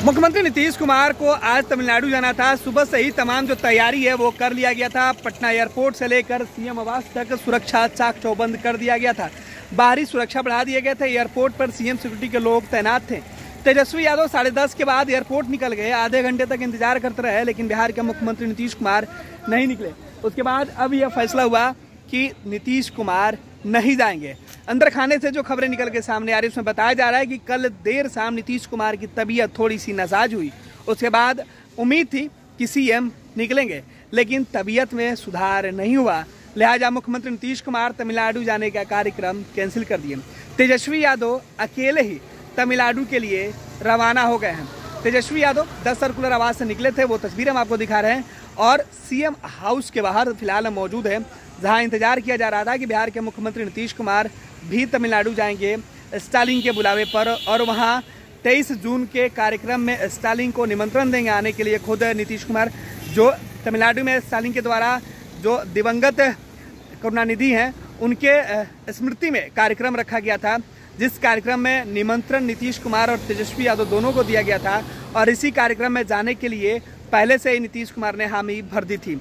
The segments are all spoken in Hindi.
मुख्यमंत्री नीतीश कुमार को आज तमिलनाडु जाना था। सुबह से ही तमाम जो तैयारी है वो कर लिया गया था। पटना एयरपोर्ट से लेकर सीएम आवास तक सुरक्षा चाक चौबंद कर दिया गया था। बाहरी सुरक्षा बढ़ा दिए गए थे। एयरपोर्ट पर सीएम सिक्योरिटी के लोग तैनात थे। तेजस्वी यादव साढ़े दस के बाद एयरपोर्ट निकल गए। आधे घंटे तक इंतज़ार करते रहे, लेकिन बिहार के मुख्यमंत्री नीतीश कुमार नहीं निकले। उसके बाद अब यह फैसला हुआ कि नीतीश कुमार नहीं जाएँगे। अंदर खाने से जो खबरें निकल के सामने आ रही उसमें बताया जा रहा है कि कल देर शाम नीतीश कुमार की तबीयत थोड़ी सी नासाज हुई। उसके बाद उम्मीद थी कि सीएम निकलेंगे, लेकिन तबीयत में सुधार नहीं हुआ। लिहाजा मुख्यमंत्री नीतीश कुमार तमिलनाडु जाने का कार्यक्रम कैंसिल कर दिए। तेजस्वी यादव अकेले ही तमिलनाडु के लिए रवाना हो गए हैं। तेजस्वी यादव दस सर्कुलर आवाज़ से निकले थे, वो तस्वीर हम आपको दिखा रहे हैं। और सीएम हाउस के बाहर फ़िलहाल मौजूद है। जहाँ इंतज़ार किया जा रहा था कि बिहार के मुख्यमंत्री नीतीश कुमार भी तमिलनाडु जाएँगे स्टालिन के बुलावे पर, और वहाँ 23 जून के कार्यक्रम में स्टालिन को निमंत्रण देंगे आने के लिए खुद नीतीश कुमार, जो तमिलनाडु में स्टालिन के द्वारा जो दिवंगत करुणानिधि हैं, उनके स्मृति में कार्यक्रम रखा गया था। जिस कार्यक्रम में निमंत्रण नीतीश कुमार और तेजस्वी यादव दोनों को दिया गया था, और इसी कार्यक्रम में जाने के लिए पहले से ही नीतीश कुमार ने हामी भर दी थी।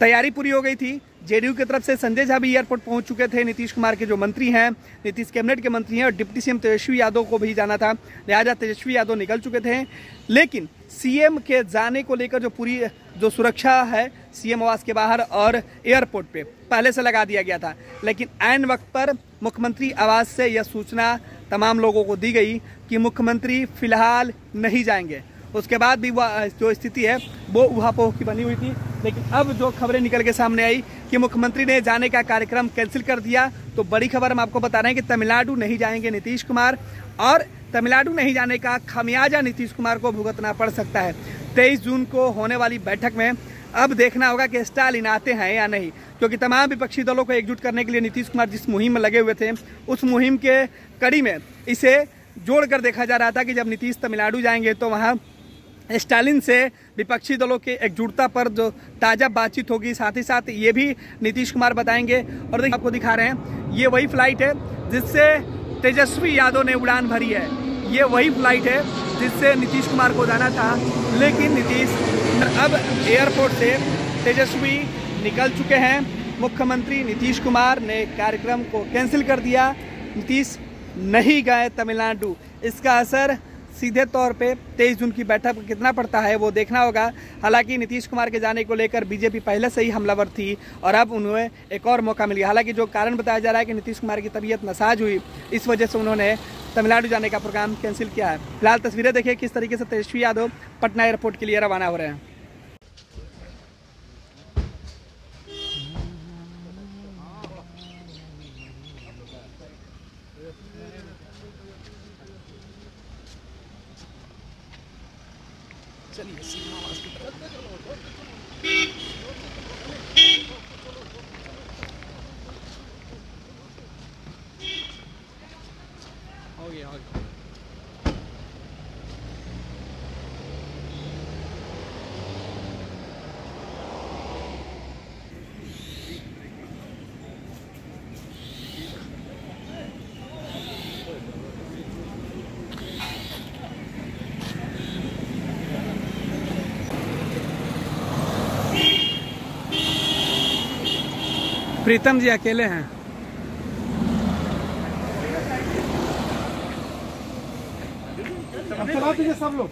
तैयारी पूरी हो गई थी जेडीयू की तरफ़ से संजय झा भी एयरपोर्ट पहुँच चुके थे। नीतीश कुमार के जो मंत्री हैं, नीतीश कैबिनेट के मंत्री हैं और डिप्टी सीएम तेजस्वी यादव को भी जाना था। लिहाजा तेजस्वी यादव निकल चुके थे। लेकिन सीएम के जाने को लेकर जो पूरी, जो सुरक्षा है, सीएम आवास के बाहर और एयरपोर्ट पे, पहले से लगा दिया गया था। लेकिन एन वक्त पर मुख्यमंत्री आवास से यह सूचना तमाम लोगों को दी गई कि मुख्यमंत्री फ़िलहाल नहीं जाएँगे। उसके बाद भी वह, जो स्थिति है, वो उहापोह की बनी हुई थी। लेकिन अब जो खबरें निकल के सामने आई कि मुख्यमंत्री ने जाने का कार्यक्रम कैंसिल कर दिया तो बड़ी खबर हम आपको बता रहे हैं कि तमिलनाडु नहीं जाएँगे नीतीश कुमार और तमिलनाडु नहीं जाने का खमियाजा नीतीश कुमार को भुगतना पड़ सकता है। तेईस जून को होने वाली बैठक में अब देखना होगा कि स्टालिन आते हैं या नहीं, क्योंकि तमाम विपक्षी दलों को एकजुट करने के लिए नीतीश कुमार जिस मुहिम में लगे हुए थे, उस मुहिम के कड़ी में इसे जोड़कर देखा जा रहा था कि जब नीतीश तमिलनाडु जाएँगे तो वहाँ स्टालिन से विपक्षी दलों के एकजुटता पर जो ताज़ा बातचीत होगी, साथ ही साथ ये भी नीतीश कुमार बताएँगे। और देखिए, आपको दिखा रहे हैं, ये वही फ़्लाइट है जिससे तेजस्वी यादव ने उड़ान भरी है। ये वही फ़्लाइट है जिससे नीतीश कुमार को जाना था, लेकिन नीतीश अब एयरपोर्ट से तेजस्वी निकल चुके हैं। मुख्यमंत्री नीतीश कुमार ने कार्यक्रम को कैंसिल कर दिया। नीतीश नहीं गए तमिलनाडु। इसका असर सीधे तौर पे तेईस जून की बैठक कितना पड़ता है वो देखना होगा। हालाँकि नीतीश कुमार के जाने को लेकर बीजेपी पहले से ही हमलावर थी और अब उन्हें एक और मौका मिल गया। हालाँकि जो कारण बताया जा रहा है कि नीतीश कुमार की तबीयत नसाज हुई, इस वजह से उन्होंने तमिलनाडु जाने का प्रोग्राम कैंसिल किया है। फ़िलहाल तस्वीरें देखिए किस तरीके से तेजस्वी यादव पटना एयरपोर्ट के लिए रवाना हो रहे हैं। चलिए सीमा आवाज़ की तरफ़ हो गया प्रीतम जी अकेले हैं। चला दीजिए सब लोग?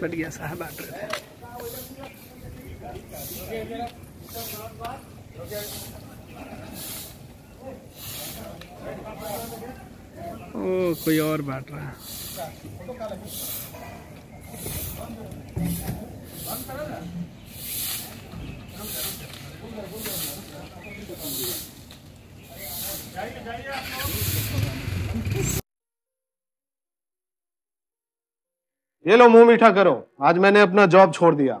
बढ़िया साहब बांट रहे थे। ओ, कोई और बांट रहा ये लो मुँह मीठा करो। आज मैंने अपना जॉब छोड़ दिया।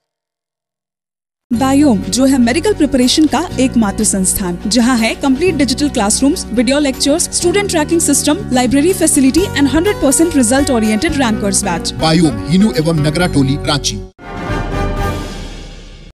Biome जो है मेडिकल प्रिपरेशन का एकमात्र संस्थान जहाँ है complete digital classrooms, video lectures, student tracking system library facility and 100% result oriented rankers batch Biome Hinoo एवं नगरा टोली रांची